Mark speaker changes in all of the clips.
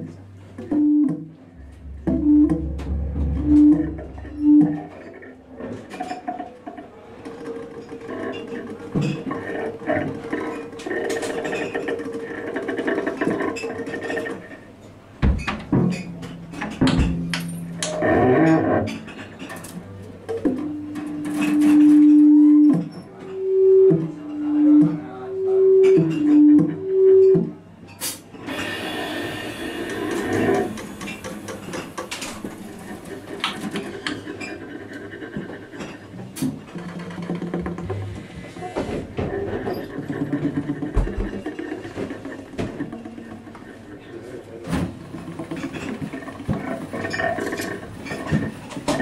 Speaker 1: Gracias.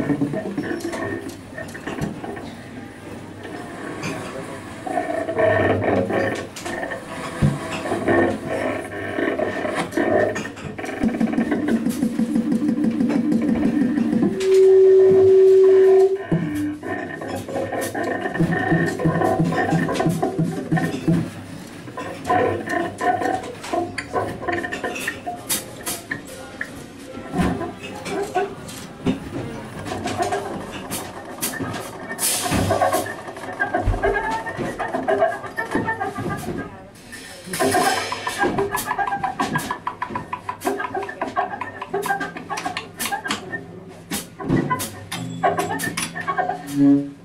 Speaker 1: Okay. Mm-hmm.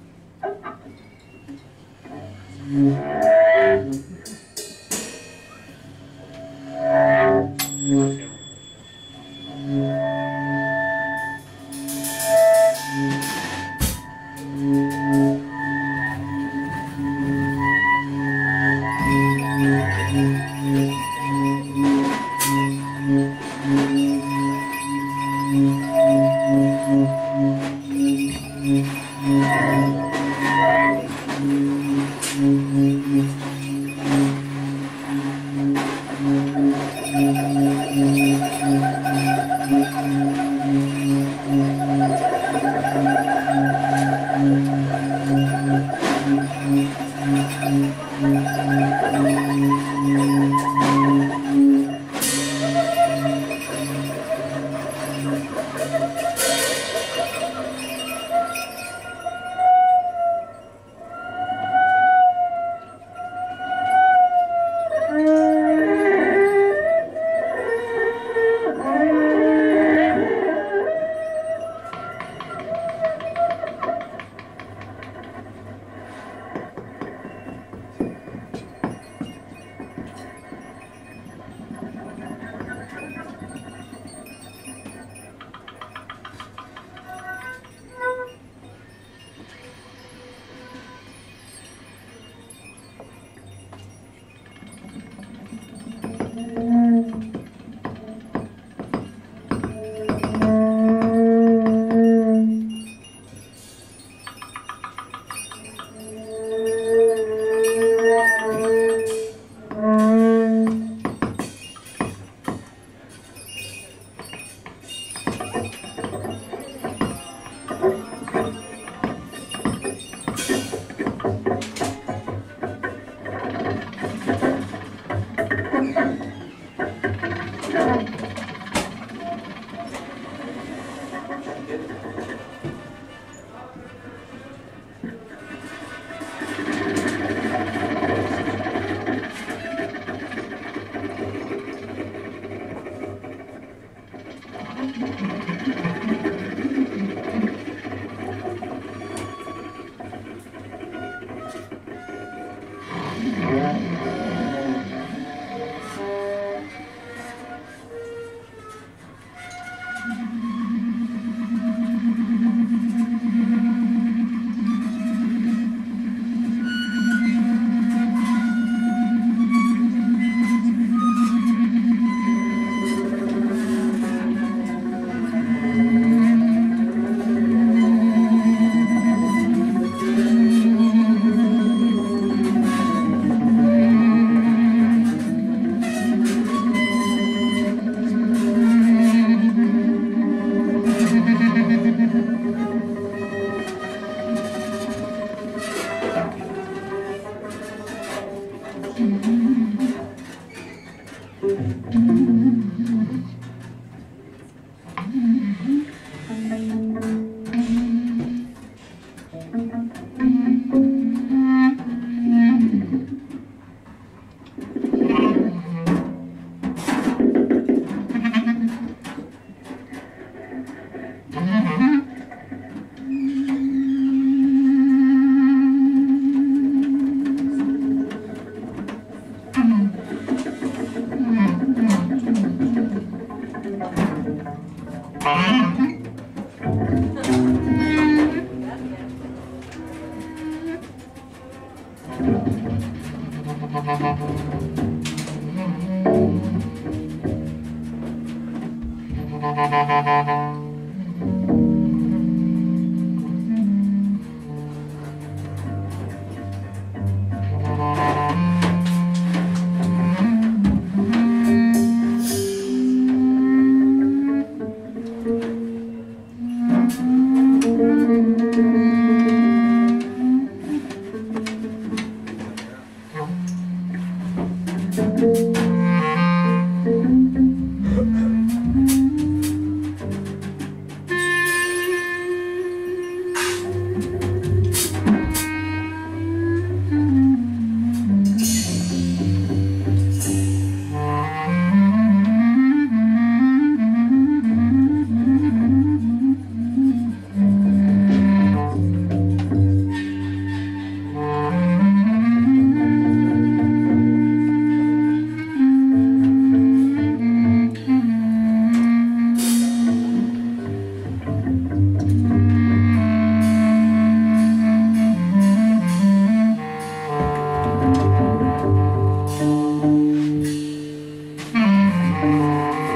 Speaker 1: Mm-hmm.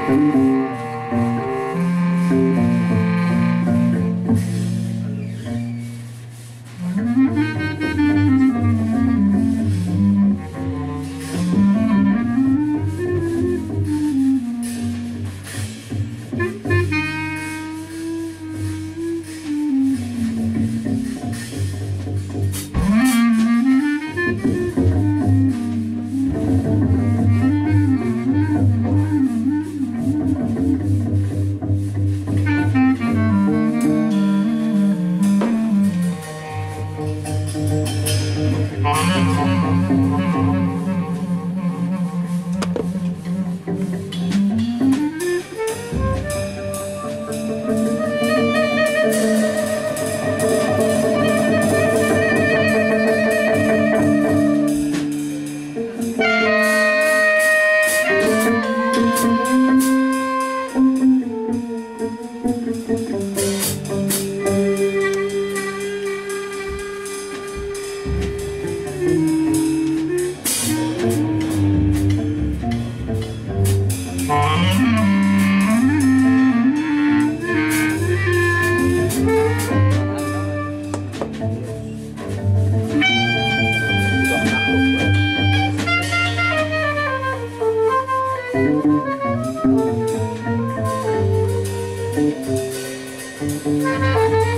Speaker 1: and Música